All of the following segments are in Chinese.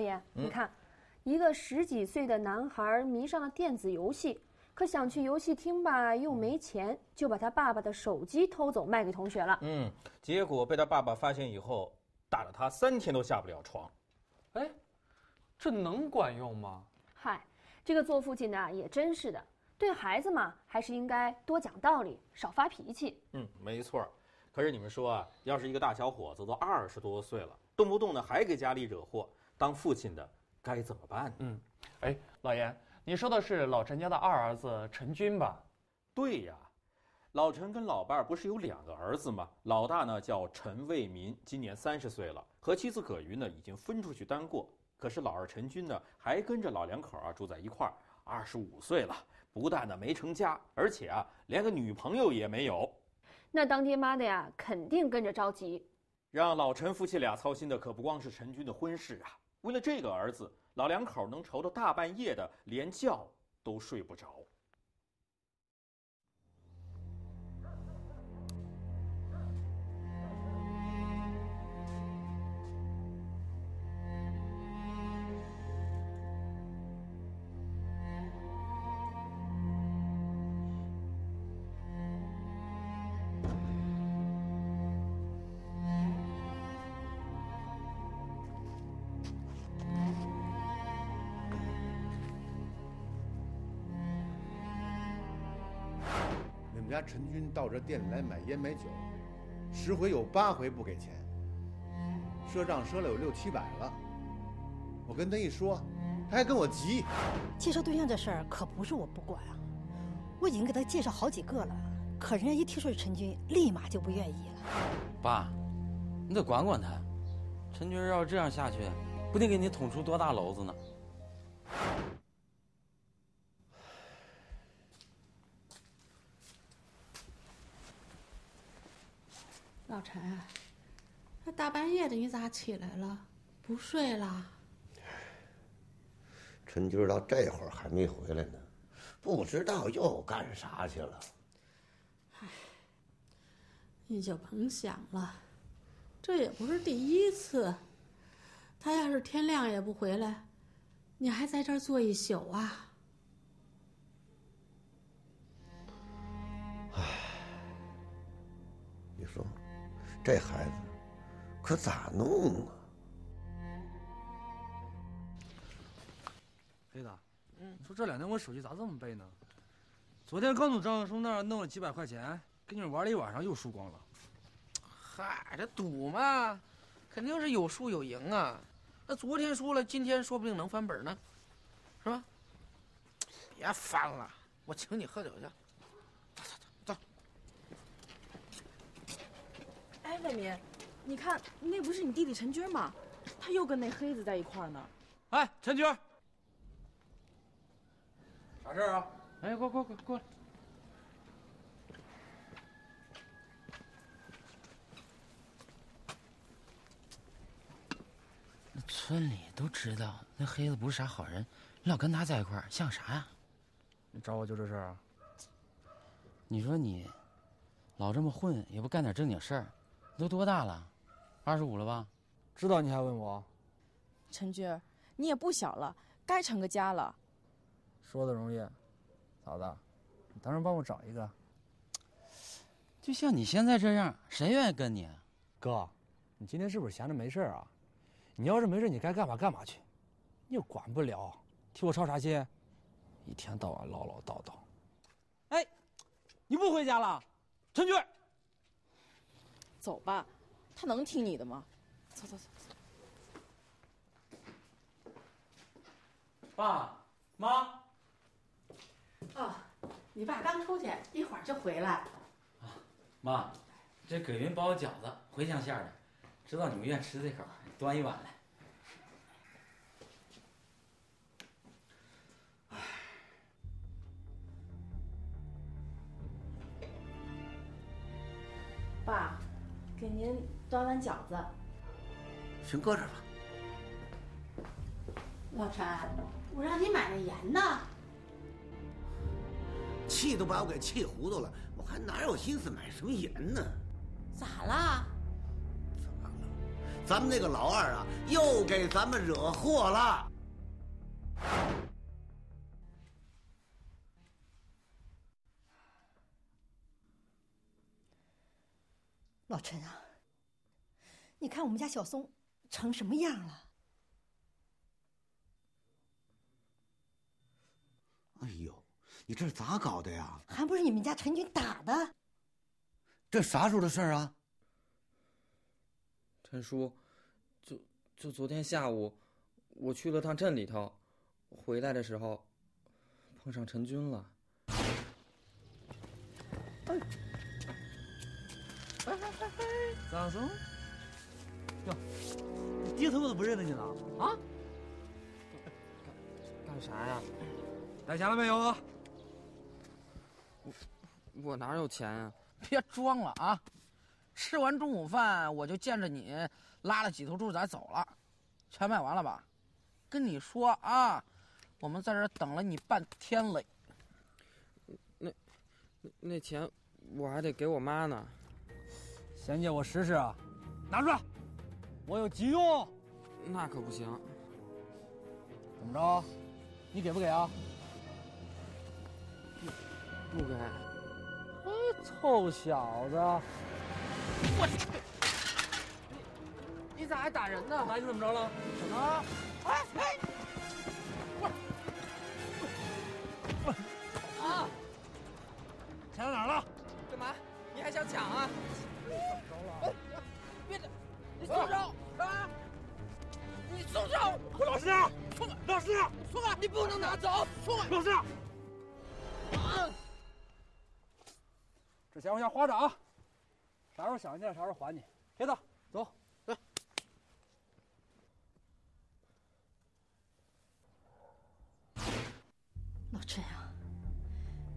老爷，你看，一个十几岁的男孩迷上了电子游戏，可想去游戏厅吧又没钱，就把他爸爸的手机偷走卖给同学了。嗯，结果被他爸爸发现以后，打了他三天都下不了床。哎，这能管用吗？嗨，这个做父亲的啊也真是的，对孩子嘛，还是应该多讲道理，少发脾气。嗯，没错。可是你们说啊，要是一个大小伙子都二十多岁了，动不动呢还给家里惹祸，当父亲的该怎么办？嗯，哎，老严，你说的是老陈家的二儿子陈军吧？对呀，老陈跟老伴儿不是有两个儿子吗？老大呢叫陈卫民，今年三十岁了，和妻子葛云呢已经分出去单过。可是老二陈军呢还跟着老两口啊住在一块儿，二十五岁了，不但呢没成家，而且啊连个女朋友也没有。那当爹妈的呀，肯定跟着着急。让老陈夫妻俩操心的可不光是陈军的婚事啊，为了这个儿子，老两口能愁到大半夜的，连觉都睡不着。到这店里来买烟买酒，十回有八回不给钱，赊账赊了有六七百了。我跟他一说，他还跟我急。介绍对象这事儿可不是我不管啊，我已经给他介绍好几个了，可人家一听说是陈军，立马就不愿意了。爸，你得管管他，陈军要这样下去，不定给你捅出多大娄子呢。老陈，这大半夜的你咋起来了？不睡了？陈军到这会儿还没回来呢，不知道又干啥去了。你就甭想了，这也不是第一次。他要是天亮也不回来，你还在这儿坐一宿啊？这孩子可咋弄啊？黑子，嗯，说这两天我手机咋这么背呢？昨天刚从张小叔那儿弄了几百块钱，跟你们玩了一晚上，又输光了。嗨，这赌嘛，肯定是有输有赢啊。那昨天输了，今天说不定能翻本呢，是吧？别翻了，我请你喝酒去。走走走走。哎，伟民，你看那不是你弟弟陈军吗？他又跟那黑子在一块儿呢。哎，陈军，啥事儿啊？哎，过过过过来。那村里都知道那黑子不是啥好人，你老跟他在一块儿，像啥呀？你找我就这事儿啊？你说你老这么混，也不干点正经事儿，你都多大了？二十五了吧？知道你还问我？陈军，你也不小了，该成个家了。说的容易，嫂子，你当然帮我找一个。就像你现在这样，谁愿意跟你？啊？哥，你今天是不是闲着没事啊？你要是没事，你该干嘛干嘛去，你又管不了，替我操啥心？一天到晚唠唠叨叨。哎，你不回家了，陈军？走吧，他能听你的吗？走走走走。爸妈。哦，你爸刚出去，一会儿就回来。啊，妈，这葛云包饺子，茴香馅的，知道你们愿吃这口，端一碗来。爸，给您端碗饺子。先搁这儿吧。老陈，我让你买那盐呢。气都把我给气糊涂了，我还哪有心思买什么盐呢？咋啦？咋了？咱们那个老二啊，又给咱们惹祸了。老陈啊，你看我们家小松成什么样了？哎呦，你这是咋搞的呀？还不是你们家陈军打的？这啥时候的事儿啊？陈叔，就就昨天下午，我去了趟镇里头，回来的时候碰上陈军了。哎，哎哎哎，张松，哟，你低头我都不认得你了啊？干啥呀？带钱了没有啊？我我哪有钱啊？别装了啊！吃完中午饭，我就见着你拉了几头猪仔走了，全卖完了吧？跟你说啊，我们在这等了你半天了。那那那钱我还得给我妈呢。先借我试试啊！拿出来，我有急用。那可不行。怎么着？你给不给啊？不不给。哎，臭小子！我去！你咋还打人呢？那你怎么着了？怎么？哎哎！我啊！钱到哪儿了？松开！老实松开！你不能拿走！松开！老师！这钱我先花着啊，啥时候想起来啥时候还你。铁子，走。来。老陈啊，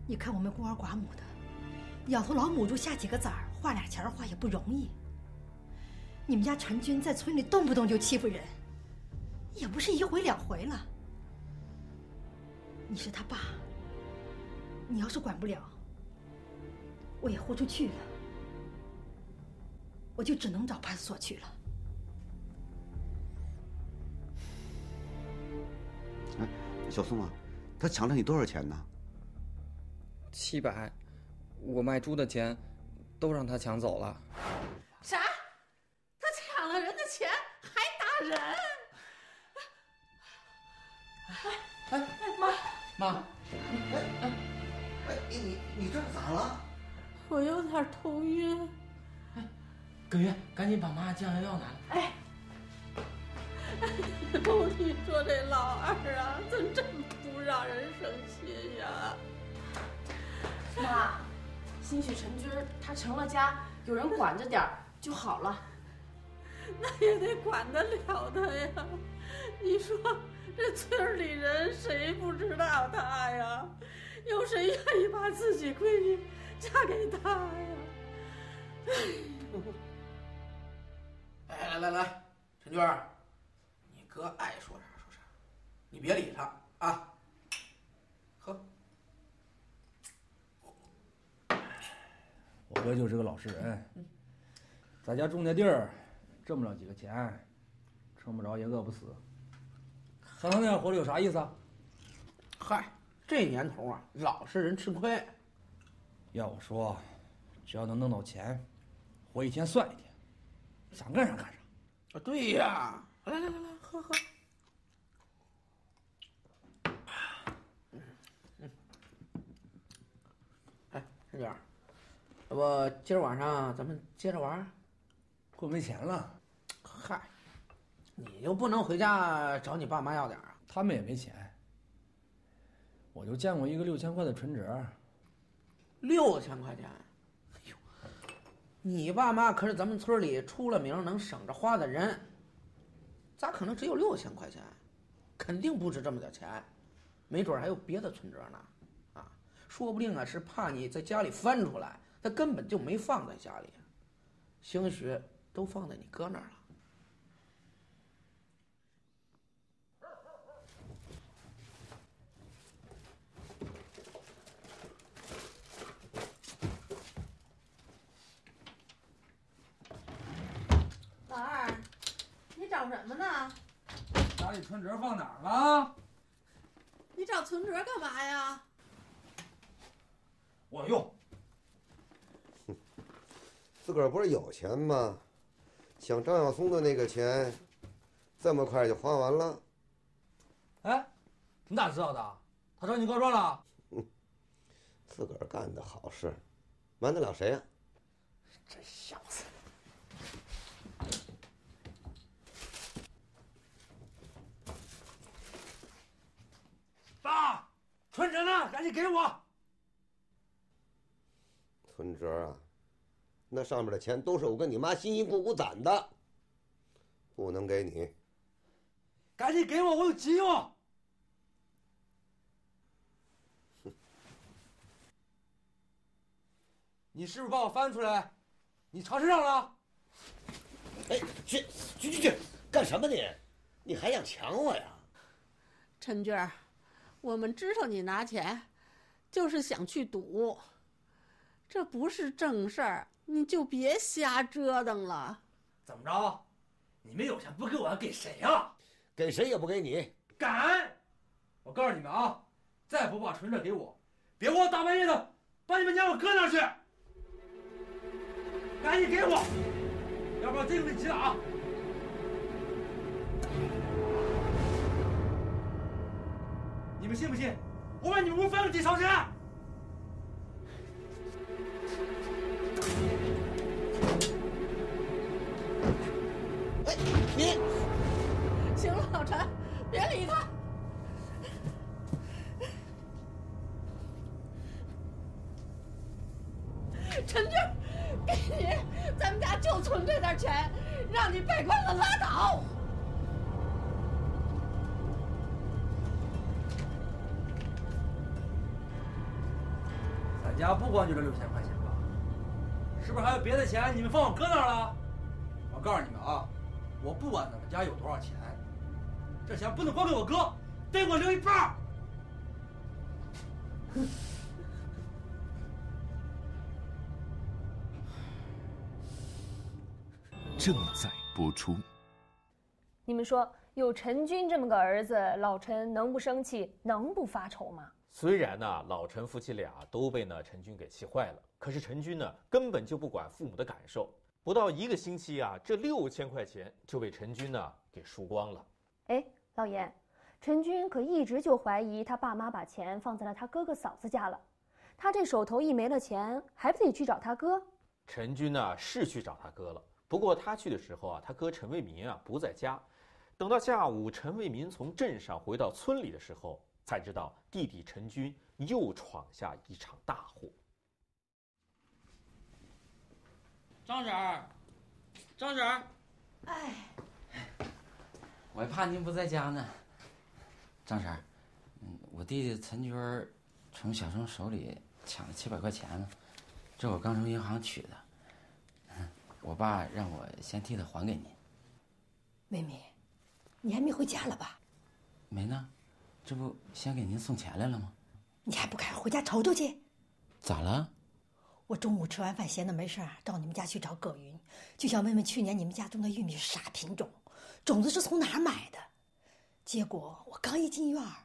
你看我们孤儿寡母的，养头老母猪下几个崽儿，花俩钱花也不容易。你们家陈军在村里动不动就欺负人，也不是一回两回了。你是他爸，你要是管不了，我也豁出去了，我就只能找派出所去了。哎，小宋啊，他抢了你多少钱呢？七百，我卖猪的钱都让他抢走了。啥？他抢了人的钱还打人？哎哎妈妈，哎哎哎，你你你这咋了？我有点头晕。哎，葛云，赶紧把妈降压药拿来。哎，哦，你说这老二啊，怎这么不让人省心呀？妈，兴许陈军他成了家，有人管着点儿就好了。那也得管得了他呀！你说这村里人谁不知道他呀？有谁愿意把自己闺女嫁给他呀？哎，来来来，陈娟，你哥爱说啥说啥，你别理他啊。喝。我哥就是个老实人，在家种点地儿，挣不了几个钱，撑不着也饿不死。像他那样活着有啥意思啊？嗨，这年头啊，老实人吃亏。要我说，只要能弄到钱，活一天算一天，想干啥干啥。啊，对呀，来来来来，喝喝。哎，陈娟，要不今儿晚上咱们接着玩？我没钱了。嗨，你就不能回家找你爸妈要点啊？他们也没钱。我就见过一个六千块的存折。六千块钱？哎呦，你爸妈可是咱们村里出了名能省着花的人，咋可能只有六千块钱？肯定不止这么点钱，没准还有别的存折呢。啊，说不定啊是怕你在家里翻出来，他根本就没放在家里，兴许都放在你哥那儿了。老二，找什么呢？家里存折放哪儿了？你找存折干嘛呀？我用。自个儿不是有钱吗？抢张晓松的那个钱，这么快就花完了？哎，你咋知道的？他找你告状了？自个儿干的好事，瞒得了谁呀、这小子！爸，存折呢？赶紧给我！存折啊，那上面的钱都是我跟你妈辛辛苦苦攒的，不能给你。赶紧给我，我有急用。你是不是把我翻出来？你藏身上了？哎，去去去去，干什么你？你还想抢我呀？陈娟儿，我们知道你拿钱，就是想去赌，这不是正事儿，你就别瞎折腾了。怎么着？你们有钱不给我，给谁呀、给谁也不给你。敢！我告诉你们啊，再不把存折给我，别给我大半夜的把你们娘我搁那儿去！赶紧给我，要不然真给你急了啊！们信不信？我把你们屋翻个底朝天！你行了，老陈，别理他。陈娟儿，给你，咱们家就存这点钱，让你别管了，拉倒。咱家不光就这六千块钱吧？是不是还有别的钱？你们放我哥那儿了？我告诉你们啊，我不管咱们家有多少钱，这钱不能光给我哥，得给我留一半儿。正在播出。你们说，有陈军这么个儿子，老陈能不生气，能不发愁吗？虽然呢，老陈夫妻俩都被呢陈军给气坏了，可是陈军呢根本就不管父母的感受，不到一个星期啊，这六千块钱就被陈军呢给输光了。哎，老严，陈军可一直就怀疑他爸妈把钱放在了他哥哥嫂子家了，他这手头一没了钱，还不得去找他哥？陈军呢是去找他哥了，不过他去的时候啊，他哥陈为民啊不在家。等到下午，陈为民从镇上回到村里的时候，才知道弟弟陈军又闯下一场大祸。张婶儿，张婶儿，哎，我还怕您不在家呢。张婶儿，嗯，我弟弟陈军儿从小生手里抢了七百块钱呢，这我刚从银行取的。嗯我爸让我先替他还给您。妹妹，你还没回家了吧？没呢，这不先给您送钱来了吗？你还不赶快回家瞅瞅去？咋了？我中午吃完饭闲的没事儿，到你们家去找葛云，就想问问去年你们家种的玉米是啥品种，种子是从哪儿买的。结果我刚一进院儿，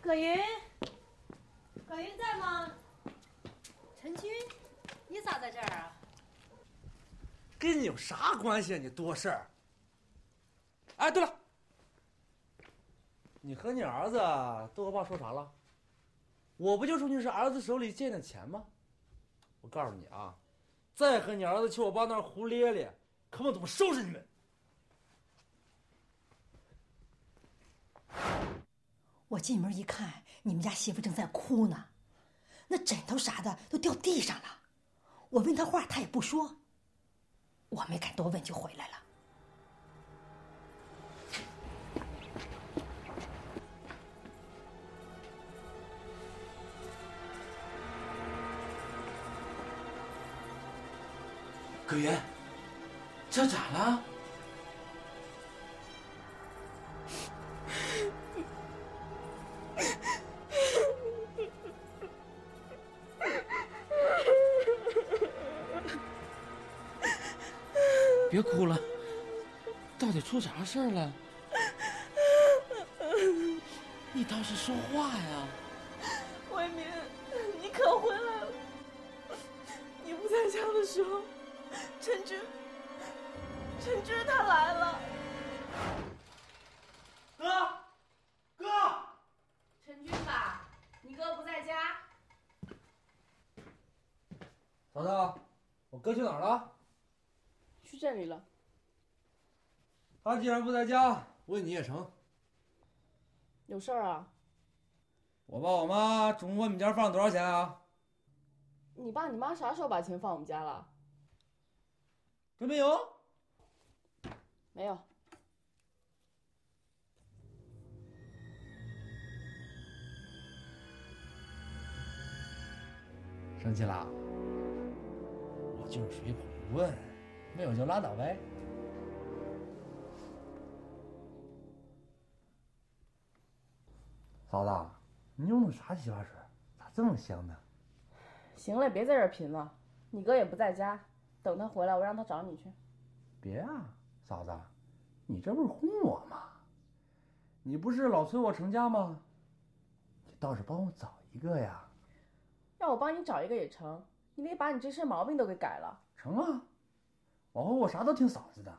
葛云，葛云在吗？陈军，你咋在这儿啊？跟你有啥关系啊？你多事儿。哎，对了，你和你儿子都和爸说啥了？我不就说你是儿子手里借的钱吗？我告诉你啊，再和你儿子去我爸那儿胡咧咧，看我怎么收拾你们！我进门一看，你们家媳妇正在哭呢，那枕头啥的都掉地上了。我问他话，他也不说。我没敢多问，就回来了。葛云，这咋了？别哭了，到底出啥事儿了？你倒是说话呀！去哪儿了？去镇里了。他既然不在家，问你也成。有事儿啊？我爸我妈中午我们家放了多少钱啊？你爸你妈啥时候把钱放我们家了？真没有？没有。生气啦？我就是随口一问，没有就拉倒呗。嫂子，你用的啥洗发水？咋这么香呢？行了，别在这儿贫了。你哥也不在家，等他回来，我让他找你去。别啊，嫂子，你这不是哄我吗？你不是老催我成家吗？你倒是帮我找一个呀！让我帮你找一个也成，你得把你这身毛病都给改了。成啊，往后我啥都听嫂子的。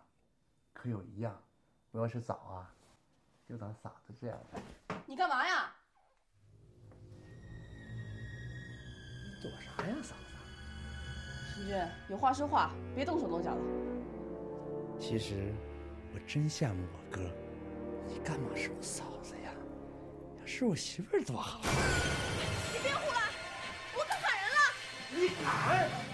可有一样，我要是早啊，就当嫂子这样的。你干嘛呀？你躲啥呀，嫂子？陈军，有话说话，别动手动脚的。其实我真羡慕我哥，你干嘛是我嫂子呀？要是我媳妇儿多好。你敢，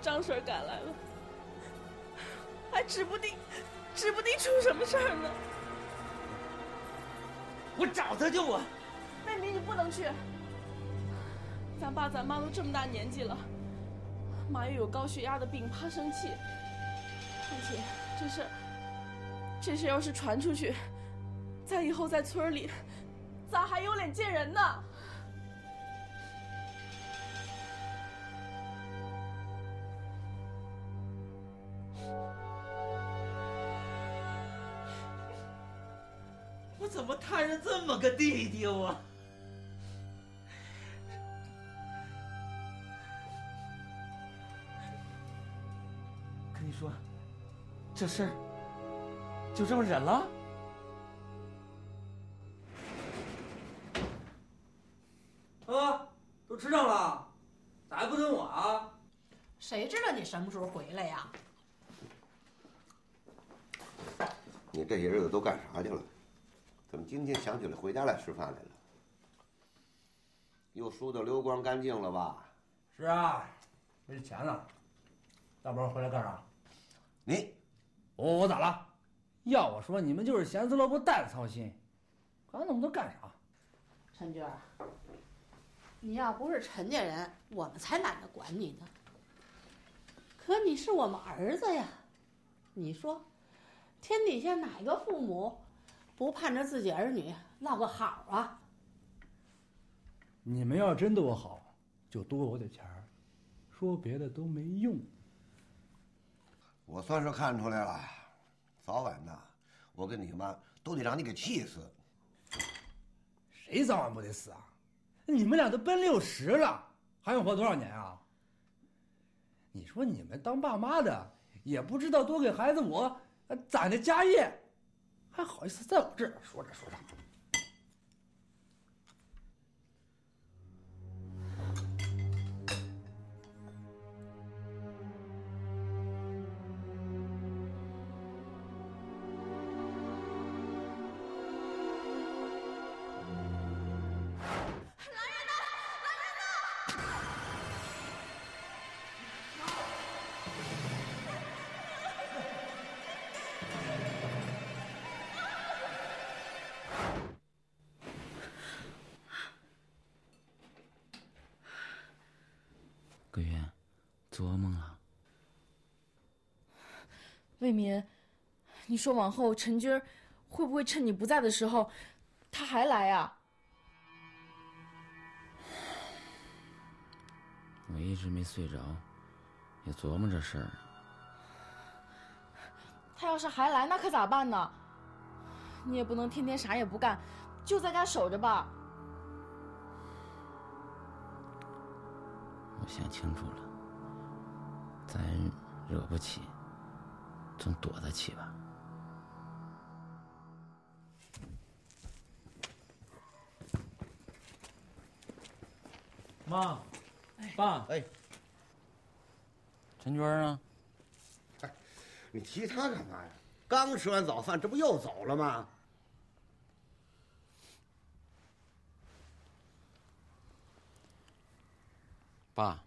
张婶赶来了，还指不定，指不定出什么事儿呢。我找他去！我妹妹，你不能去。咱爸咱妈都这么大年纪了，妈又有高血压的病，怕生气。况且这事儿，这事要是传出去，咱以后在村里，咋还有脸见人呢？这么个弟弟啊我？跟你说，这事儿就这么忍了？啊，都吃上了，咋还不等我啊？谁知道你什么时候回来呀？你这些日子都干啥去了？怎么今天想起来回家来吃饭来了？又输得溜光干净了吧？是啊，没钱了，大伯回来干啥？你，我我咋了？要我说，你们就是闲死了不带着操心，管那么多干啥？陈娟，你要不是陈家人，我们才懒得管你呢。可你是我们儿子呀，你说，天底下哪个父母不盼着自己儿女落个好啊？你们要真对我好，就多我点钱儿，说别的都没用。我算是看出来了，早晚呐，我跟你妈都得让你给气死。谁早晚不得死啊？你们俩都奔六十了，还想活多少年啊？你说你们当爸妈的也不知道多给孩子我呃攒的家业，还好意思在我这儿说着说着。做噩梦了？魏民，你说往后陈军儿会不会趁你不在的时候，他还来啊？我一直没睡着，也琢磨这事儿。他要是还来，那可咋办呢？你也不能天天啥也不干，就在家守着吧。我想清楚了，咱惹不起，总躲得起吧。妈，爸，哎，陈娟呢？哎，你提他干嘛呀？刚吃完早饭，这不又走了吗？爸，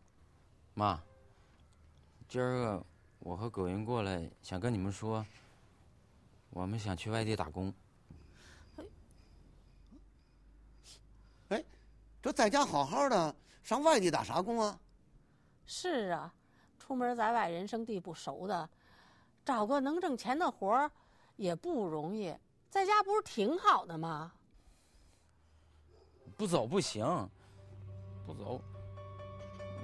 妈，今儿个我和葛云过来，想跟你们说，我们想去外地打工。哎，这在家好好的，上外地打啥工啊？是啊，出门在外，人生地不熟的，找个能挣钱的活儿也不容易。在家不是挺好的吗？不走不行，不走，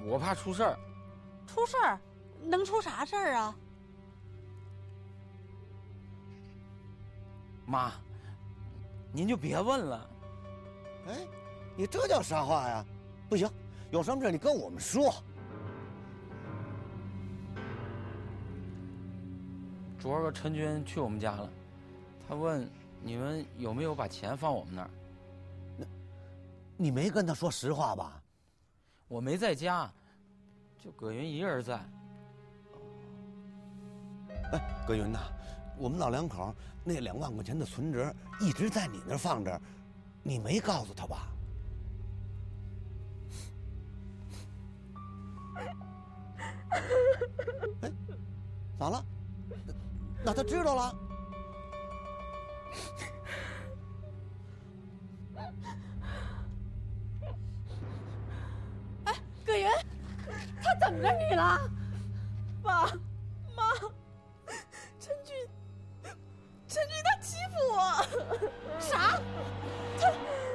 我怕出事儿。出事儿，能出啥事儿啊？妈，您就别问了。哎，你这叫啥话呀？不行，有什么事你跟我们说。昨儿个陈军去我们家了，他问你们有没有把钱放我们那儿。你没跟他说实话吧？我没在家，就葛云一个人在。哎，葛云呐，我们老两口那两万块钱的存折一直在你那儿放着，你没告诉他吧？哎，咋了？那他知道了？哎，葛云，他怎么着你了？爸陈军他欺负我。啥？他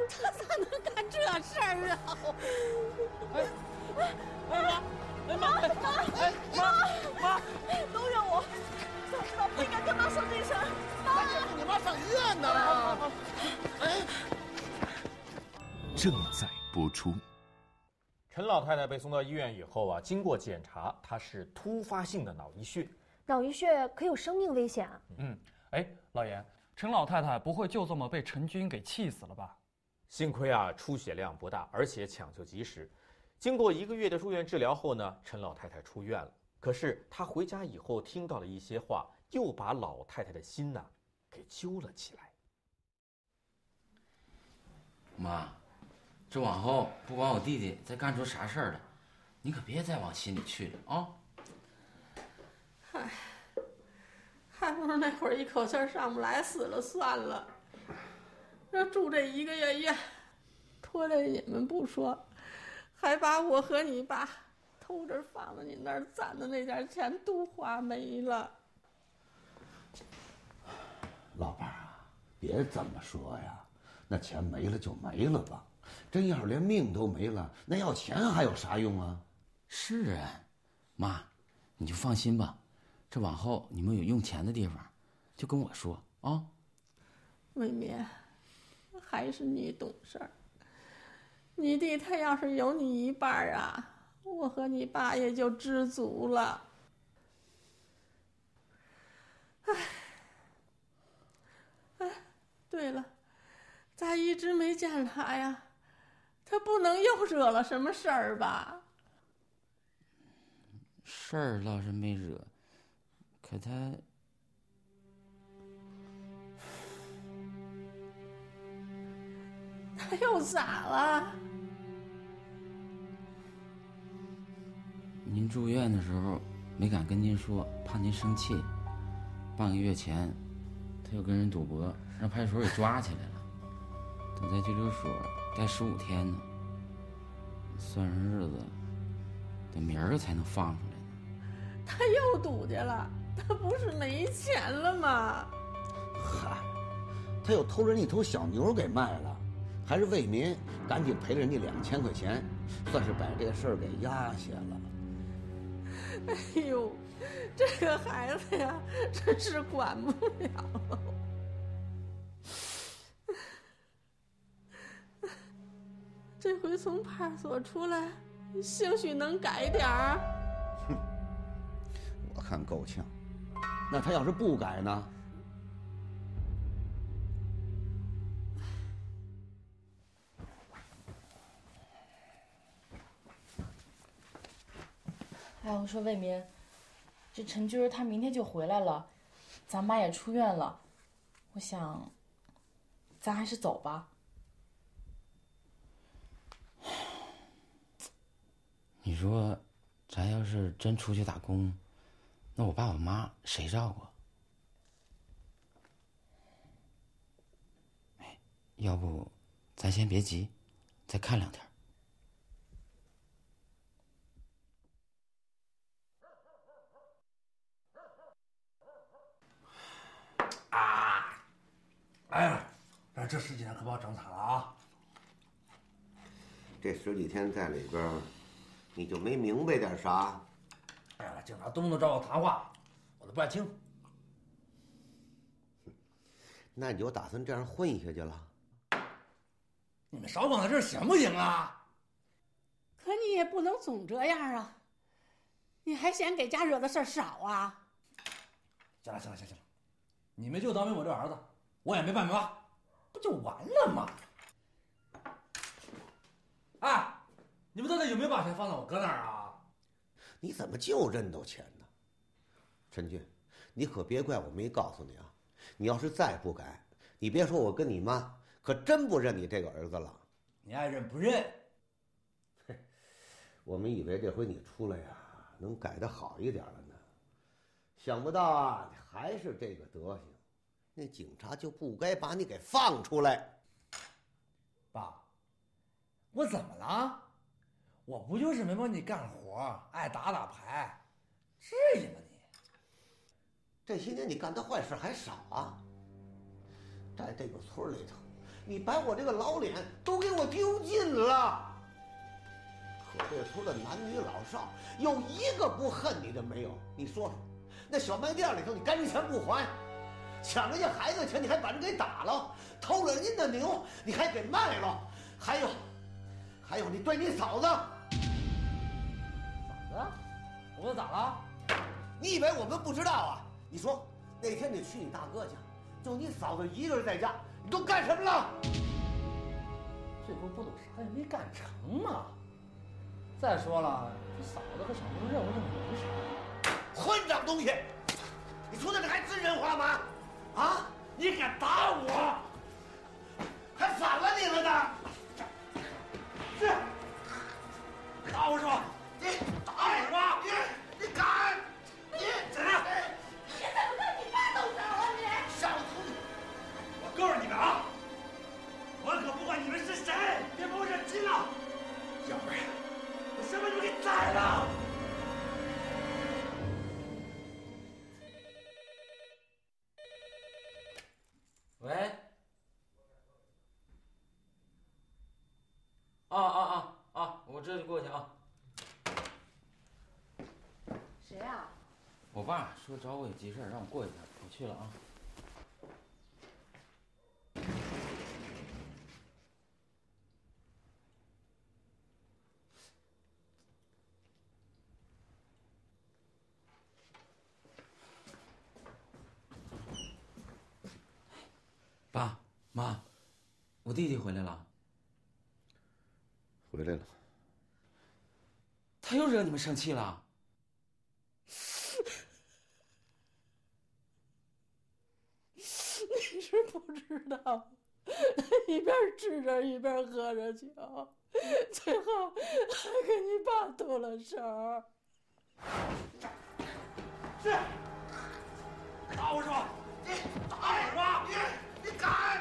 他咋能干这事儿啊？哎，哎妈，哎妈，哎妈，妈，都怨我，早知道不应该跟妈说这事儿。妈，你妈上医院呢。哎，正在播出。陈老太太被送到医院以后啊，经过检查，她是突发性的脑溢血。脑溢血可有生命危险啊！嗯，哎，老严，陈老太太不会就这么被陈军给气死了吧？幸亏啊，出血量不大，而且抢救及时。经过一个月的住院治疗后呢，陈老太太出院了。可是她回家以后听到了一些话，又把老太太的心呐给揪了起来。妈，这往后不管我弟弟再干出啥事儿来，你可别再往心里去了啊！唉，还不如那会儿一口气儿上不来，死了算了。这住这一个月院，拖累你们不说，还把我和你爸偷着放在你那儿攒的那点钱都花没了。老伴儿啊，别这么说呀，那钱没了就没了吧。真要是连命都没了，那要钱还有啥用啊？是啊，妈，你就放心吧。这往后你们有用钱的地方，就跟我说啊。未免，还是你懂事儿。你弟他要是有你一半儿啊，我和你爸也就知足了。哎，哎，对了，咋一直没见他呀？他不能又惹了什么事儿吧？事儿倒是没惹，可他 他又咋了？您住院的时候没敢跟您说，怕您生气。半个月前，他又跟人赌博，让派出所给抓起来了，等在拘留所待十五天呢。算上日子，得明儿才能放出来呢。他又赌去了，他不是没钱了吗？嗨，他又偷人一头小牛给卖了，还是为民，赶紧赔了人家两千块钱，算是把这事儿给压下了。哎呦，这个孩子呀，真是管不了了。这回从派出所出来，兴许能改点儿。我看够呛。那他要是不改呢？哎，我说魏民，这陈军他明天就回来了，咱妈也出院了，我想，咱还是走吧。你说，咱要是真出去打工，那我爸我妈谁照顾？哎，要不，咱先别急，再看两天。啊！哎呀，这这十几天可把我整惨了啊！这十几天在里边，你就没明白点啥？哎呀，警察动不动找我谈话，我都不爱听。那你就打算这样混下去了？你们少管的事儿行不行啊？可你也不能总这样啊！你还嫌给家惹的事儿少啊？行了行了行行了，你们就当没我这儿子，我也没办法，不就完了吗？哎，你们到底有没有把钱放到我哥那儿啊？你怎么就认到钱呢？陈俊，你可别怪我没告诉你啊！你要是再不改，你别说我跟你妈可真不认你这个儿子了。你爱认不认？我们以为这回你出来呀，能改得好一点了呢，想不到啊，你还是这个德行。那警察就不该把你给放出来。爸，我怎么了？我不就是没帮你干活，爱打打牌，至于吗你？这些年你干的坏事还少啊？在这个村里头，你把我这个老脸都给我丢尽了。可这村的男女老少有一个不恨你的没有？你说说，那小卖店里头你干人钱不还，抢人家孩子钱你还把人给打了，偷了人家的牛你还给卖了，还有，还有你对你，嫂子，我咋了？你以为我们不知道啊？你说那天你去你大哥家，就你嫂子一个人在家，你都干什么了？最后不都啥也没干成吗？再说了，这嫂子和小姑认我怎么没啥？混账东西！你说的这还真人话吗？啊！你敢打我，还反了你了呢！是，打我是吧？你爸说找我有急事儿，让我过一下，我去了啊。爸妈，我弟弟回来了，回来了。他又惹你们生气了。你是不知道，一边吃着一边喝着酒，最后还跟你爸动了手。是，打我是吧？你打我是吧？你你敢？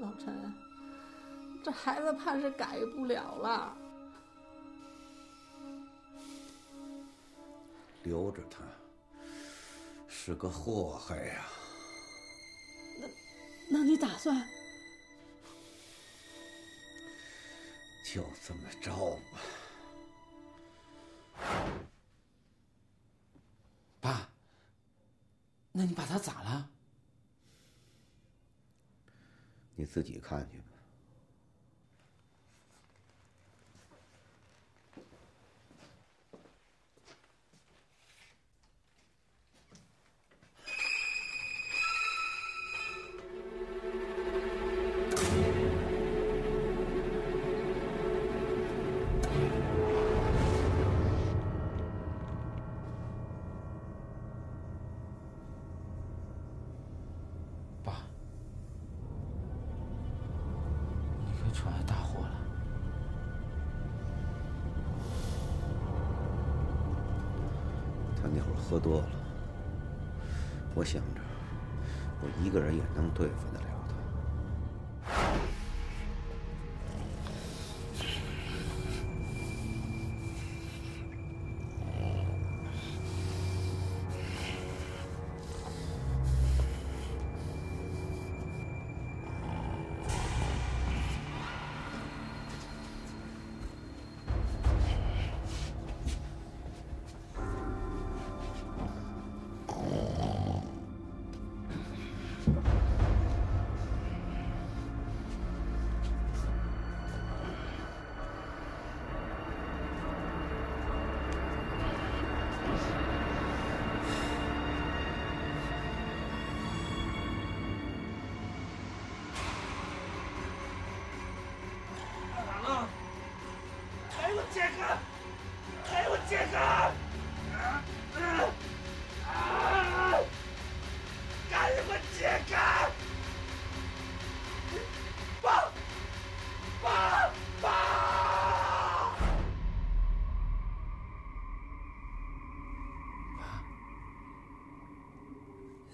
老陈，这孩子怕是改不了了。留着他是个祸害呀、那你打算？就这么着吧。自己看去。我想着我一个人也能对付得了。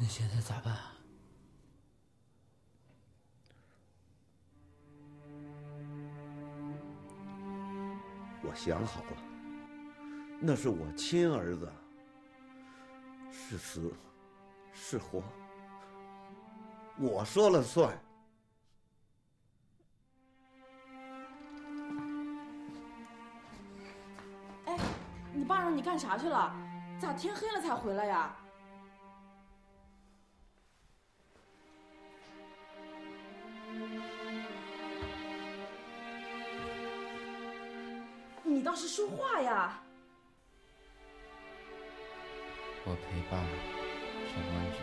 那现在咋办？我想好了，那是我亲儿子，是死是活，我说了算。哎，你爸让你干啥去了？咋天黑了才回来呀？是说话呀！我陪爸上公安局。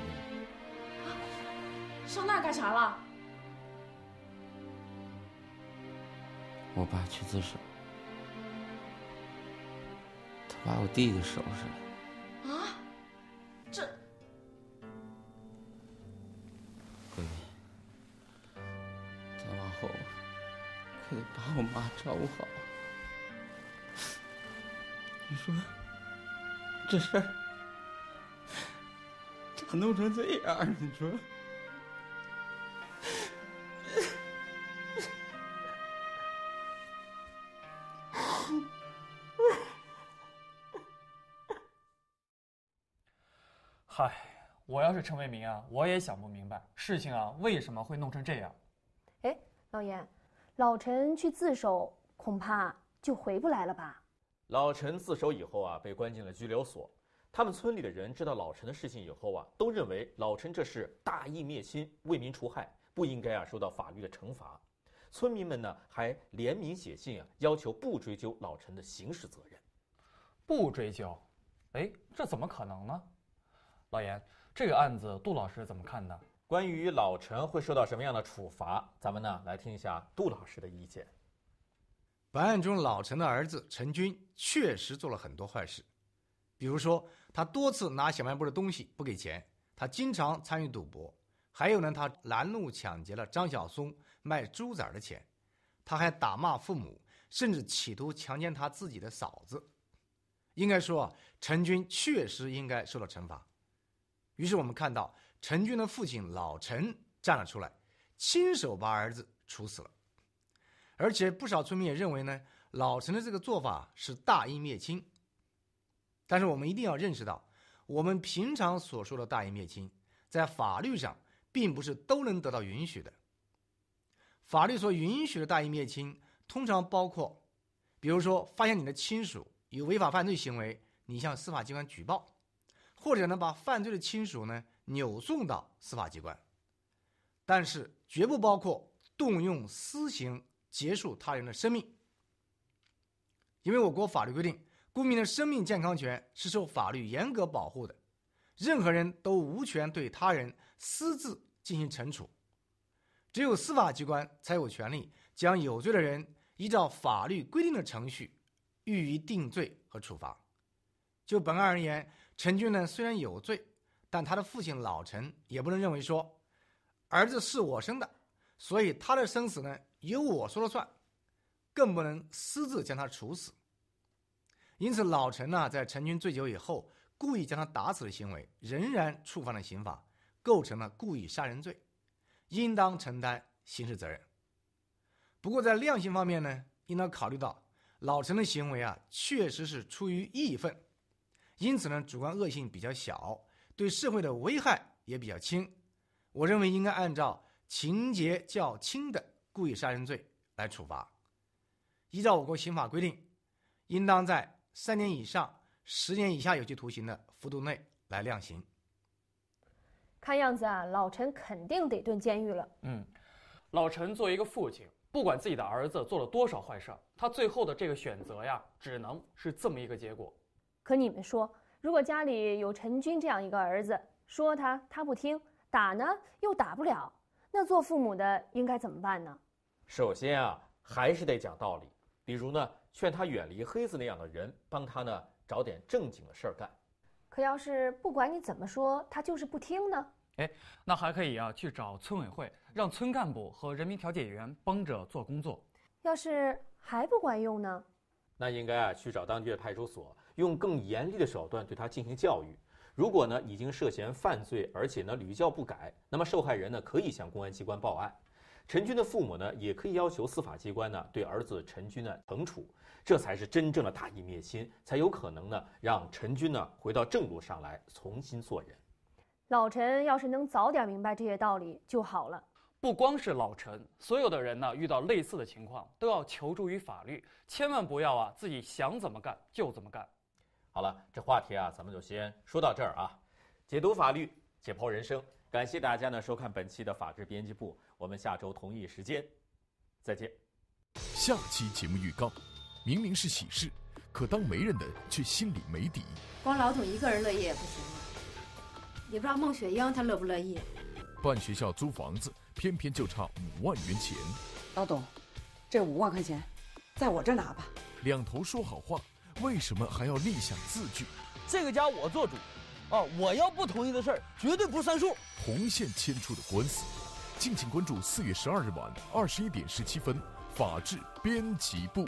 上那儿干啥了？我爸去自首，他把我弟弟收拾了。啊？这闺女，再往后可得把我妈照顾好。你说这事儿咋弄成这样？你说？嗨，我要是陈为民啊，我也想不明白事情啊为什么会弄成这样。哎，老严，老陈去自首，恐怕就回不来了吧？老陈自首以后啊，被关进了拘留所。他们村里的人知道老陈的事情以后啊，都认为老陈这是大义灭亲、为民除害，不应该啊受到法律的惩罚。村民们呢还联名写信啊，要求不追究老陈的刑事责任。不追究？哎，这怎么可能呢？老严，这个案子杜老师怎么看呢？关于老陈会受到什么样的处罚，咱们呢来听一下杜老师的意见。本案中老陈的儿子陈军确实做了很多坏事，比如说他多次拿小卖部的东西不给钱，他经常参与赌博，还有呢，他拦路抢劫了张小松卖猪仔的钱，他还打骂父母，甚至企图强奸他自己的嫂子。应该说，陈军确实应该受到惩罚。于是我们看到陈军的父亲老陈站了出来，亲手把儿子处死了。而且不少村民也认为呢，老陈的这个做法是大义灭亲。但是我们一定要认识到，我们平常所说的大义灭亲，在法律上并不是都能得到允许的。法律所允许的大义灭亲，通常包括，比如说发现你的亲属有违法犯罪行为，你向司法机关举报，或者呢把犯罪的亲属呢扭送到司法机关，但是绝不包括动用私刑。结束他人的生命，因为我国法律规定，公民的生命健康权是受法律严格保护的，任何人都无权对他人私自进行惩处，只有司法机关才有权利将有罪的人依照法律规定的程序予以定罪和处罚。就本案而言，陈俊呢虽然有罪，但他的父亲老陈也不能认为说，儿子是我生的，所以他的生死呢。由我说了算，更不能私自将他处死。因此，老陈呢，在陈军醉酒以后，故意将他打死的行为，仍然触犯了刑法，构成了故意杀人罪，应当承担刑事责任。不过，在量刑方面呢，应当考虑到老陈的行为啊，确实是出于义愤，因此呢，主观恶性比较小，对社会的危害也比较轻。我认为应该按照情节较轻的。故意杀人罪来处罚，依照我国刑法规定，应当在三年以上十年以下有期徒刑的幅度内来量刑。看样子啊，老陈肯定得蹲监狱了。嗯，老陈作为一个父亲，不管自己的儿子做了多少坏事儿，他最后的这个选择呀，只能是这么一个结果。可你们说，如果家里有陈军这样一个儿子，说他他不听，打呢又打不了，那做父母的应该怎么办呢？首先啊，还是得讲道理，比如呢，劝他远离黑子那样的人，帮他呢找点正经的事儿干。可要是不管你怎么说，他就是不听呢？哎，那还可以啊，去找村委会，让村干部和人民调解员帮着做工作。要是还不管用呢？那应该啊，去找当地的派出所，用更严厉的手段对他进行教育。如果呢已经涉嫌犯罪，而且呢屡教不改，那么受害人呢可以向公安机关报案。陈军的父母呢，也可以要求司法机关呢对儿子陈军呢惩处，这才是真正的大义灭亲，才有可能呢让陈军呢回到正路上来，重新做人。老陈要是能早点明白这些道理就好了。不光是老陈，所有的人呢遇到类似的情况都要求助于法律，千万不要啊自己想怎么干就怎么干。好了，这话题啊咱们就先说到这儿啊，解读法律，解剖人生。感谢大家呢收看本期的法制编辑部，我们下周同一时间再见。下期节目预告：明明是喜事，可当媒人的却心里没底。光老总一个人乐意也不行啊，也不知道孟雪英她乐不乐意。办学校租房子，偏偏就差五万元钱。老董，这五万块钱，在我这拿吧。两头说好话，为什么还要立下字据？这个家我做主。哦，我要不同意的事儿，绝对不算数。红线牵出的官司，敬请关注四月十二日晚二十一点十七分，法制编辑部。